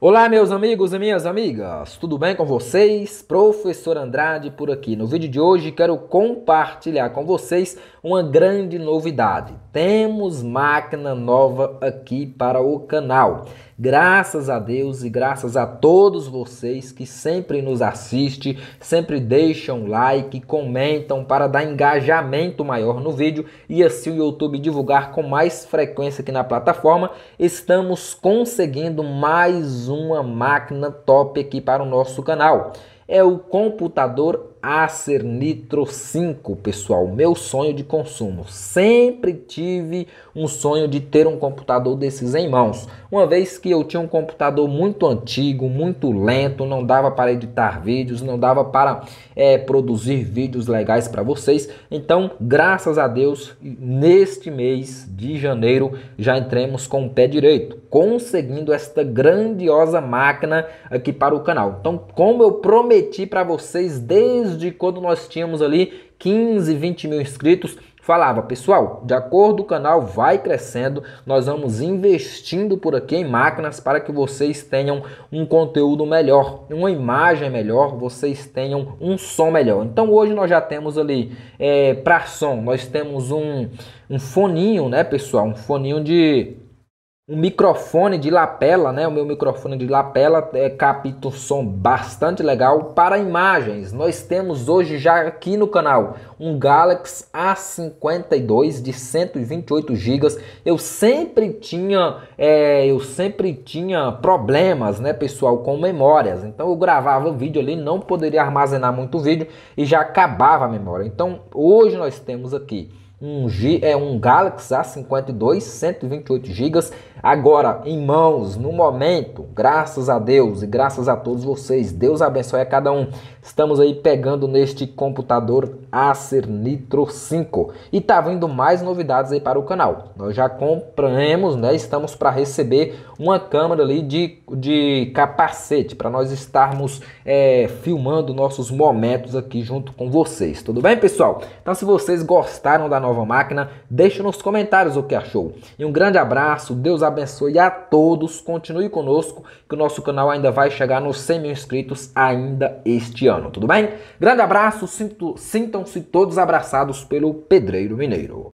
Olá, meus amigos e minhas amigas, tudo bem com vocês? Professor Andrade por aqui. No vídeo de hoje quero compartilhar com vocês uma grande novidade. Temos máquina nova aqui para o canal. Graças a Deus e graças a todos vocês que sempre nos assistem, sempre deixam like, comentam para dar engajamento maior no vídeo e assim o YouTube divulgar com mais frequência aqui na plataforma. Estamos conseguindo mais uma máquina top aqui para o nosso canal. É o computador Acer Nitro 5, pessoal, meu sonho de consumo. Sempre tive um sonho de ter um computador desses em mãos, uma vez que eu tinha um computador muito antigo, muito lento, não dava para editar vídeos, não dava para é, produzir vídeos legais para vocês. Então, graças a Deus, neste mês de janeiro já entremos com o pé direito, conseguindo esta grandiosa máquina aqui para o canal. Então, como eu prometi para vocês desde de quando nós tínhamos ali 15, 20 mil inscritos, falava, pessoal, de acordo o canal vai crescendo, nós vamos investindo por aqui em máquinas para que vocês tenham um conteúdo melhor, uma imagem melhor, vocês tenham um som melhor. Então hoje nós já temos ali é, para som, nós temos um, um foninho, né pessoal, um foninho de um microfone de lapela, né? O meu microfone de lapela é, capta um som bastante legal para imagens. Nós temos hoje já aqui no canal um Galaxy A52 de 128 GB. Eu sempre tinha, é, eu sempre tinha problemas, né, pessoal, com memórias. Então eu gravava vídeo ali, não poderia armazenar muito vídeo e já acabava a memória. Então hoje nós temos aqui um, G, é um Galaxy A52 128 GB agora em mãos no momento graças a Deus e graças a todos vocês Deus abençoe a cada um. Estamos aí pegando neste computador Acer Nitro 5 e tá vindo mais novidades aí para o canal. Nós já compramos né? Estamos para receber uma câmera ali de, de capacete para nós estarmos é, filmando nossos momentos aqui junto com vocês. Tudo bem pessoal? Então se vocês gostaram da nova máquina, deixe nos comentários o que achou. E um grande abraço, Deus abençoe a todos, continue conosco, que o nosso canal ainda vai chegar nos 100 mil inscritos ainda este ano, tudo bem? Grande abraço, sintam-se todos abraçados pelo Pedreiro Mineiro.